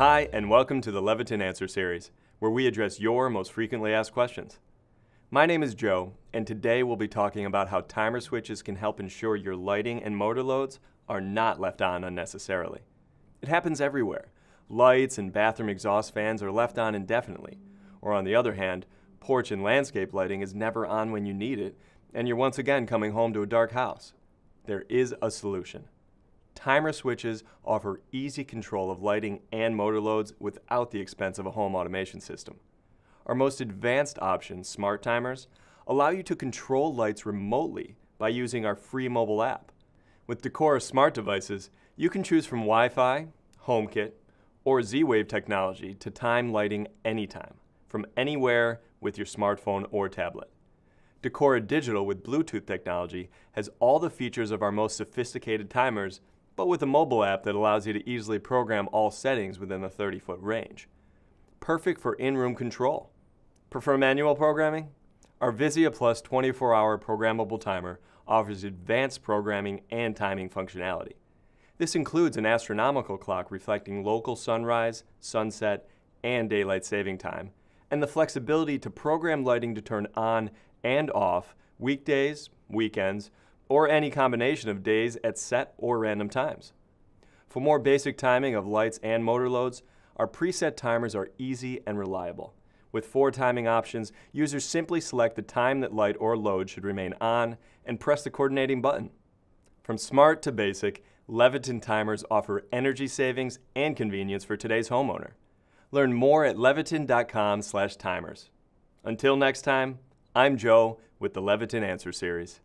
Hi, and welcome to the Leviton Answer Series, where we address your most frequently asked questions. My name is Joe, and today we'll be talking about how timer switches can help ensure your lighting and motor loads are not left on unnecessarily. It happens everywhere. Lights and bathroom exhaust fans are left on indefinitely. Or on the other hand, porch and landscape lighting is never on when you need it, and you're once again coming home to a dark house. There is a solution. Timer switches offer easy control of lighting and motor loads without the expense of a home automation system. Our most advanced option, smart timers, allow you to control lights remotely by using our free mobile app. With Decora smart devices, you can choose from Wi-Fi, HomeKit, or Z-Wave technology to time lighting anytime, from anywhere with your smartphone or tablet. Decora Digital with Bluetooth technology has all the features of our most sophisticated timers but with a mobile app that allows you to easily program all settings within a 30-foot range. Perfect for in-room control. Prefer manual programming? Our Vizia Plus 24-hour programmable timer offers advanced programming and timing functionality. This includes an astronomical clock reflecting local sunrise, sunset, and daylight saving time, and the flexibility to program lighting to turn on and off weekdays, weekends, or any combination of days at set or random times. For more basic timing of lights and motor loads, our preset timers are easy and reliable. With four timing options, users simply select the time that light or load should remain on and press the coordinating button. From smart to basic, Leviton timers offer energy savings and convenience for today's homeowner. Learn more at leviton.com/timers. Until next time, I'm Joe with the Leviton Answer Series.